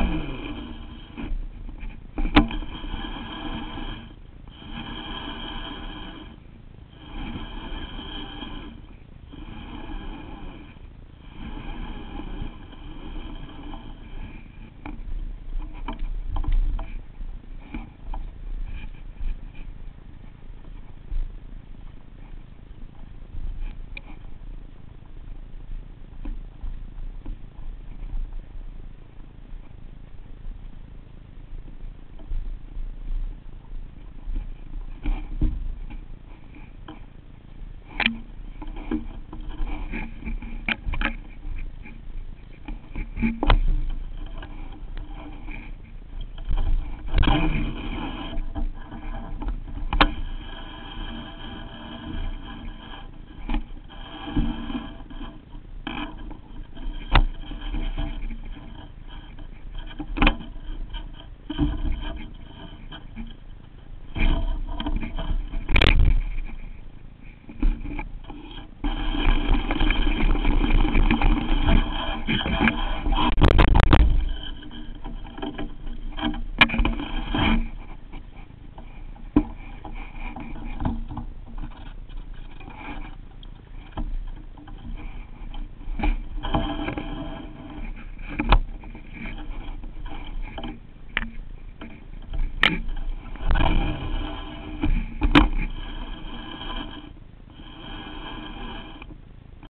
something.